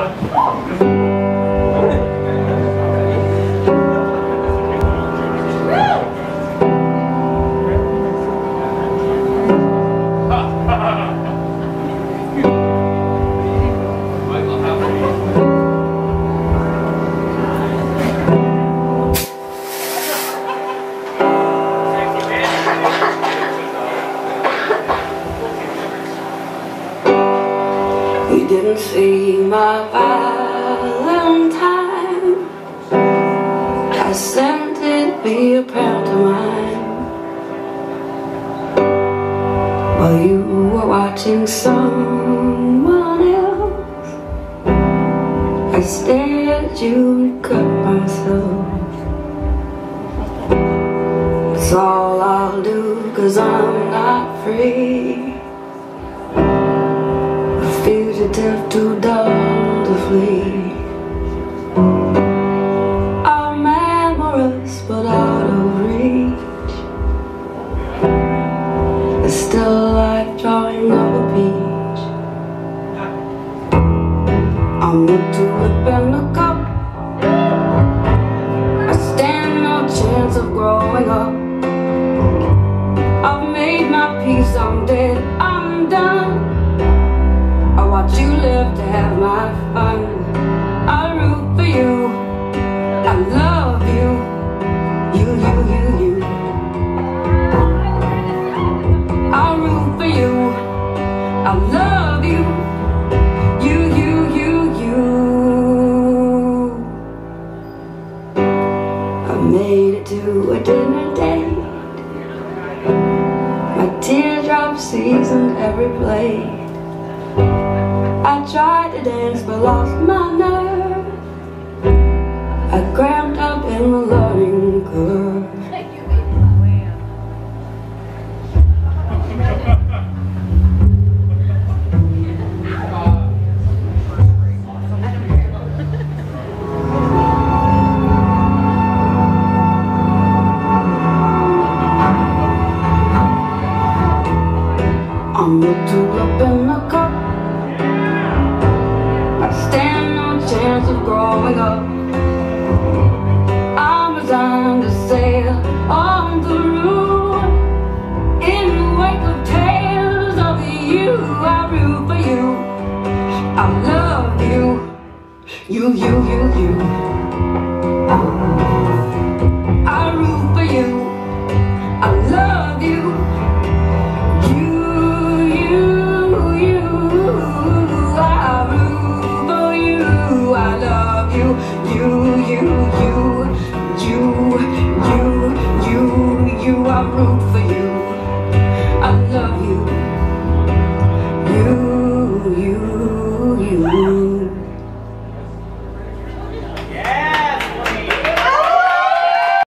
Wow. You didn't see my Valentine. I sent it via pantomime While you were watching someone else I stared at you and cut myself. It's all I'll do cause I'm not free fugitive too dumb to flee. I'm amorous but out of reach. It's still like drawing of a peach I'm the tulip and the cup I stand no chance of growing up. I've made my peace, I'm dead, I'm done I love you. You, you, you, you. I made it to a dinner date. My teardrops seasoned every plate. I tried to dance but lost my nerve I cramped up in the learning The tulip in the cup chance of growing up. I'm resigned to sail on the road In the wake of tales of you I root for you. I love you. You, you, you, you you, you, you, you, you, you, you, you. I root for you. I love you, you, you, you.